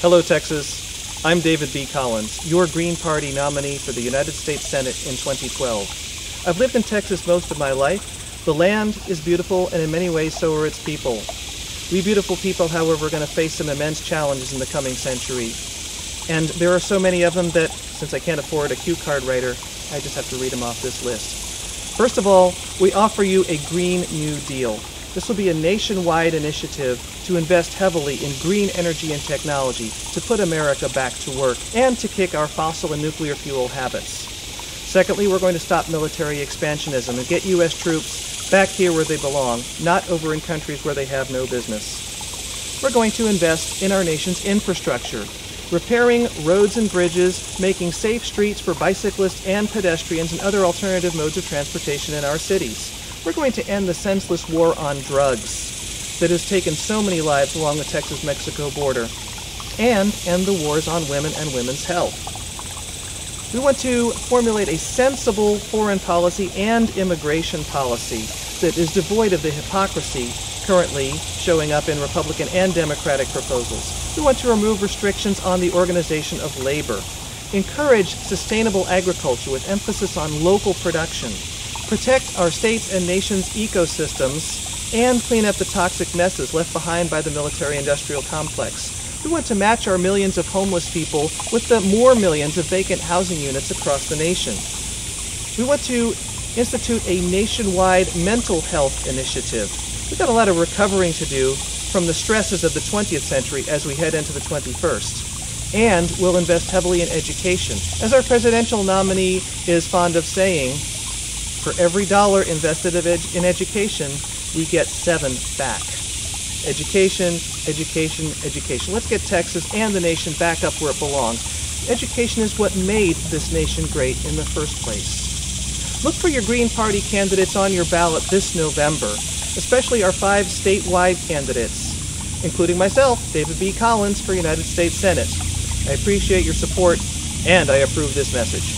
Hello, Texas. I'm David B. Collins, your Green Party nominee for the United States Senate in 2012. I've lived in Texas most of my life. The land is beautiful, and in many ways, so are its people. We beautiful people, however, are going to face some immense challenges in the coming century. And there are so many of them that, since I can't afford a cue card writer, I just have to read them off this list. First of all, we offer you a Green New Deal. This will be a nationwide initiative to invest heavily in green energy and technology to put America back to work and to kick our fossil and nuclear fuel habits. Secondly, we're going to stop military expansionism and get U.S. troops back here where they belong, not over in countries where they have no business. We're going to invest in our nation's infrastructure, repairing roads and bridges, making safe streets for bicyclists and pedestrians and other alternative modes of transportation in our cities. We're going to end the senseless war on drugs that has taken so many lives along the Texas Mexico border and end the wars on women and women's health. We want to formulate a sensible foreign policy and immigration policy that is devoid of the hypocrisy currently showing up in Republican and Democratic proposals. We want to remove restrictions on the organization of labor, encourage sustainable agriculture with emphasis on local production, protect our states and nations' ecosystems, and clean up the toxic messes left behind by the military industrial complex. We want to match our millions of homeless people with the more millions of vacant housing units across the nation. We want to institute a nationwide mental health initiative. We've got a lot of recovering to do from the stresses of the 20th century as we head into the 21st. And we'll invest heavily in education. As our presidential nominee is fond of saying, for every dollar invested in education, we get seven back. Education, education, education. Let's get Texas and the nation back up where it belongs. Education is what made this nation great in the first place. Look for your Green Party candidates on your ballot this November, especially our five statewide candidates, including myself, David B. Collins, for United States Senate. I appreciate your support, and I approve this message.